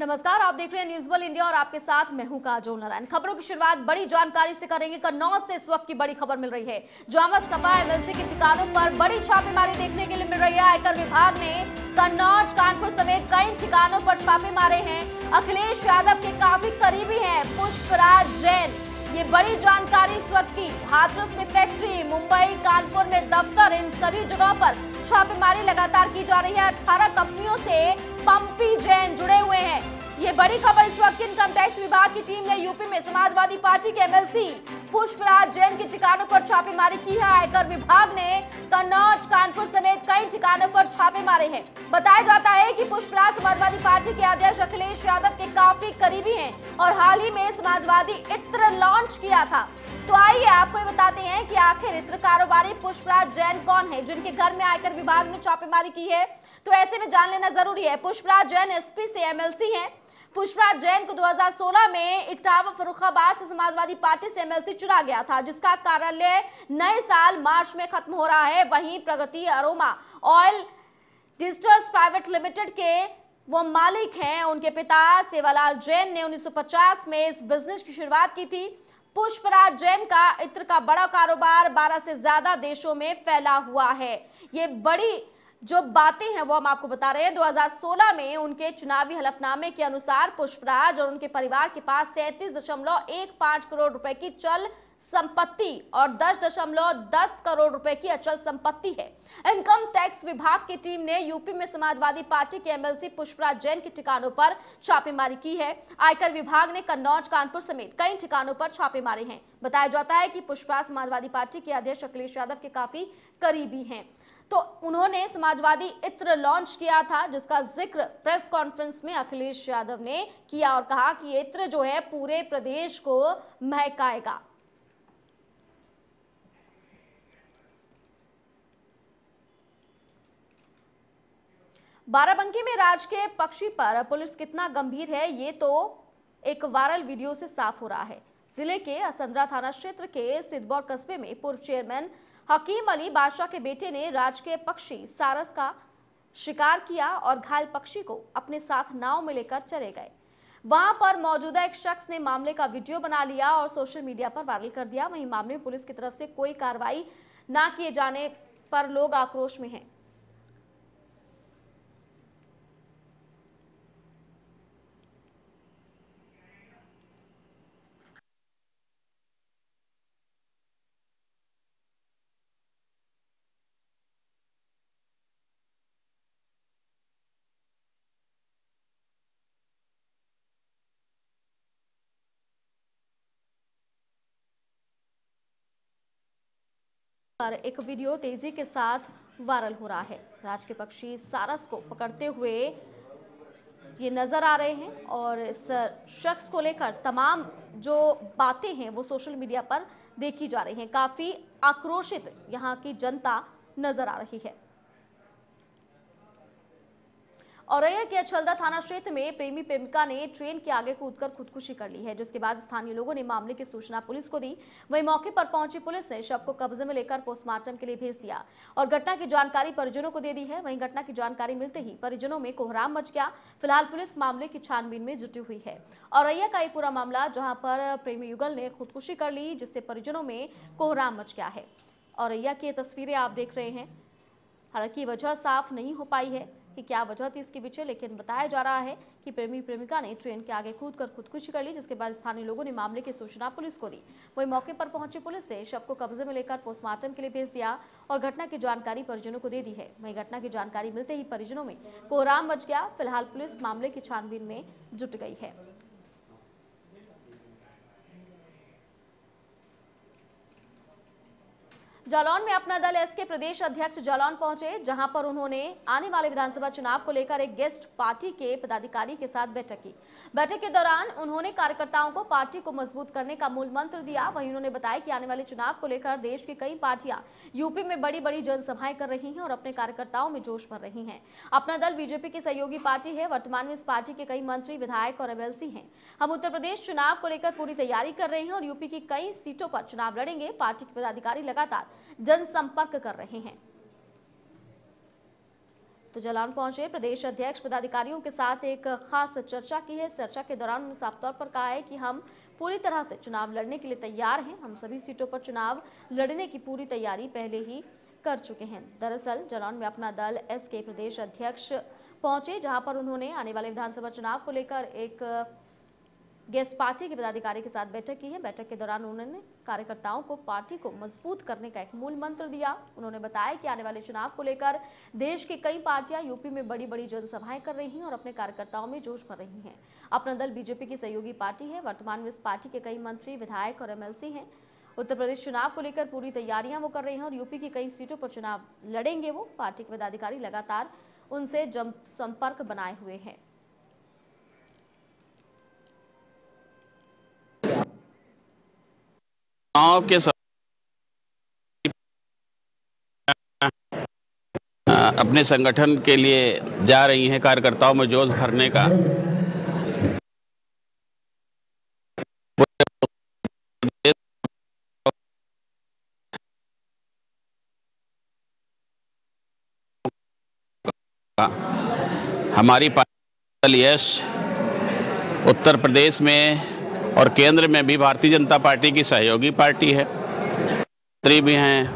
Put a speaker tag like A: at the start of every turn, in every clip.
A: नमस्कार, आप देख रहे हैं न्यूज़ वर्ल्ड इंडिया और आपके साथ मैं हूँ काजोल नारायण। खबरों की शुरुआत बड़ी जानकारी से करेंगे। कन्नौज से इस वक्त की बड़ी खबर मिल रही है। जहाँ सपा एमएलसी के ठिकानों पर बड़ी छापेमारी देखने के लिए मिल रही है। आयकर विभाग ने कन्नौज, कानपुर समेत कई ठिकानों पर छापे मारे हैं। अखिलेश यादव के काफ़ी करीबी है। पुष्पराज जैन, ये बड़ी जानकारी इस वक्त की। हाथरस में फैक्ट्री मुंबई, कानपुर में दफ्तर, इन सभी जगहों पर छापेमारी लगातार की जा रही है। अठारह कंपनियों से पंपी जैन जुड़े हुए हैं। ये बड़ी खबर इस वक्त इनकम टैक्स विभाग की टीम ने यूपी में समाजवादी पार्टी के एमएलसी पुष्पराज जैन के ठिकानों पर छापेमारी की है। आयकर विभाग ने कन्नौज, कानपुर समेत कई ठिकानों पर छापे मारे हैं। बताया जाता है कि पुष्पराज समाजवादी पार्टी के अध्यक्ष अखिलेश यादव के काफ़ी करीबी हैं और हाल ही में समाजवादी इत्र लॉन्च किया था। तो आइए आपको ये बताते हैं कि आखिर इत्र कारोबारी पुष्पराज जैन कौन है, जिनके घर में आयकर विभाग ने छापेमारी की है। तो ऐसे में जान लेना ज़रूरी है, पुष्पराज जैन एसपी से एमएलसी हैं। पुष्पराज जैन को 2016 में इटावा फरुखाबाद से समाजवादी पार्टी से एमएलसी चुना गया था, जिसका कार्यालय नए साल मार्च में खत्म हो रहा है। वहीं Pragati aroma oil digitals private limited के वो मालिक हैं। उनके पिता सेवालाल जैन ने 1950 में इस बिज़नेस की शुरुआत की थी। पुष्पराज जैन का इत्र का बड़ा कारोबार 12 से ज़्यादा देशों में फैला हुआ है। ये बड़ी जो बातें हैं वो हम आपको बता रहे हैं। 2016 में उनके चुनावी हलफनामे के अनुसार पुष्पराज और उनके परिवार के पास सैंतीस दशमलव एक पाँच करोड़ रुपए की चल संपत्ति और दस दशमलव दस करोड़ रुपए की अचल संपत्ति है। इनकम टैक्स विभाग की टीम ने यूपी में समाजवादी पार्टी के एमएलसी पुष्पराज जैन के ठिकानों पर छापेमारी की है। आयकर विभाग ने कन्नौज, कानपुर समेत कई ठिकानों पर छापे मारे हैं। बताया जाता है कि पुष्पराज समाजवादी पार्टी के अध्यक्ष अखिलेश यादव के काफ़ी करीबी हैं। तो उन्होंने समाजवादी इत्र लॉन्च किया था, जिसका ज़िक्र प्रेस कॉन्फ्रेंस में अखिलेश यादव ने किया और कहा कि इत्र जो है पूरे प्रदेश को महकाएगा। बाराबंकी में राज के पक्षी पर पुलिस कितना गंभीर है, ये तो एक वायरल वीडियो से साफ़ हो रहा है। ज़िले के असंद्रा थाना क्षेत्र के सिद्धबौर कस्बे में पूर्व चेयरमैन हकीम अली बादशाह के बेटे ने राजकीय पक्षी सारस का शिकार किया और घायल पक्षी को अपने साथ नाव में लेकर चले गए। वहाँ पर मौजूदा एक शख्स ने मामले का वीडियो बना लिया और सोशल मीडिया पर वायरल कर दिया। वहीं मामले में पुलिस की तरफ़ से कोई कार्रवाई ना किए जाने पर लोग आक्रोश में हैं। पर एक वीडियो तेज़ी के साथ वायरल हो रहा है। राज के पक्षी सारस को पकड़ते हुए ये नज़र आ रहे हैं और इस शख्स को लेकर तमाम जो बातें हैं वो सोशल मीडिया पर देखी जा रही हैं। काफ़ी आक्रोशित यहाँ की जनता नज़र आ रही है। औरैया के अछलदा थाना क्षेत्र में प्रेमी प्रेमिका ने ट्रेन के आगे कूदकर खुदकुशी कर ली है, जिसके बाद स्थानीय लोगों ने मामले की सूचना पुलिस को दी। वहीं मौके पर पहुँची पुलिस ने शव को कब्जे में लेकर पोस्टमार्टम के लिए भेज दिया और घटना की जानकारी परिजनों को दे दी है। वहीं घटना की जानकारी मिलते ही परिजनों में कोहराम मच गया। फ़िलहाल पुलिस मामले की छानबीन में जुटी हुई है। औरैया का ये पूरा मामला, जहाँ पर प्रेमी युगल ने खुदकुशी कर ली, जिससे परिजनों में कोहराम मच गया है। औरैया की तस्वीरें आप देख रहे हैं। हालाँकि वजह साफ़ नहीं हो पाई है। कि क्या वजह थी इसके पीछे, लेकिन बताया जा रहा है कि प्रेमी प्रेमिका ने ट्रेन के आगे कूद कर खुदकुशी कर ली, जिसके बाद स्थानीय लोगों ने मामले की सूचना पुलिस को दी। वही मौके पर पहुँची पुलिस ने शव को कब्जे में लेकर पोस्टमार्टम के लिए भेज दिया और घटना की जानकारी परिजनों को दे दी है। वही घटना की जानकारी मिलते ही परिजनों में कोहराम मच गया। फ़िलहाल पुलिस मामले की छानबीन में जुट गई है। जालौन में अपना दल एस के प्रदेश अध्यक्ष जालौन पहुँचे, जहाँ पर उन्होंने आने वाले विधानसभा चुनाव को लेकर एक गेस्ट पार्टी के पदाधिकारी के साथ बैठक की। बैठक के दौरान उन्होंने कार्यकर्ताओं को पार्टी को मज़बूत करने का मूल मंत्र दिया। वहीं उन्होंने बताया कि आने वाले चुनाव को लेकर देश की कई पार्टियाँ यूपी में बड़ी बड़ी जनसभाएँ कर रही हैं और अपने कार्यकर्ताओं में जोश भर रही हैं। अपना दल बीजेपी की सहयोगी पार्टी है, वर्तमान में इस पार्टी के कई मंत्री, विधायक और एमएलसी हैं। हम उत्तर प्रदेश चुनाव को लेकर पूरी तैयारी कर रहे हैं और यूपी की कई सीटों पर चुनाव लड़ेंगे। पार्टी के पदाधिकारी लगातार जनसंपर्क कर रहे हैं। तो जालौन पहुँचे, प्रदेश अध्यक्ष पदाधिकारियों के साथ एक खास चर्चा की है। चर्चा के दौरान उन्होंने साफ़ तौर पर कहा है कि हम पूरी तरह से चुनाव लड़ने के लिए तैयार हैं। हम सभी सीटों पर चुनाव लड़ने की पूरी तैयारी पहले ही कर चुके हैं। दरअसल, जालौन में अपना दल एस के प्रदेश अध्यक्ष पहुँचे, जहाँ पर उन्होंने आने वाले विधानसभा चुनाव को लेकर एक गेस्ट पार्टी के पदाधिकारी के साथ बैठक की है। बैठक के दौरान उन्होंने कार्यकर्ताओं को पार्टी को मज़बूत करने का एक मूल मंत्र दिया। उन्होंने बताया कि आने वाले चुनाव को लेकर देश की कई पार्टियाँ यूपी में बड़ी बड़ी जनसभाएँ कर रही हैं और अपने कार्यकर्ताओं में जोश भर रही हैं। अपना दल बीजेपी की सहयोगी पार्टी है। वर्तमान में इस पार्टी के कई मंत्री, विधायक और एमएलसी हैं। उत्तर प्रदेश चुनाव को लेकर पूरी तैयारियाँ वो कर रहे हैं और यूपी की कई सीटों पर चुनाव लड़ेंगे वो। पार्टी के पदाधिकारी लगातार उनसे जम संपर्क बनाए हुए हैं।
B: चुनाव के अपने संगठन के लिए जा रही हैं कार्यकर्ताओं में जोश भरने का। हमारी पार्टी यश उत्तर प्रदेश में और केंद्र में भी भारतीय जनता पार्टी की सहयोगी पार्टी है। मंत्री भी हैं,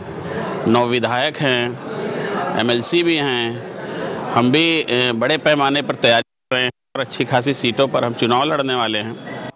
B: नौ विधायक हैं, एमएलसी भी हैं। हम भी बड़े पैमाने पर तैयारी कर रहे हैं और अच्छी खासी सीटों पर हम चुनाव लड़ने वाले हैं।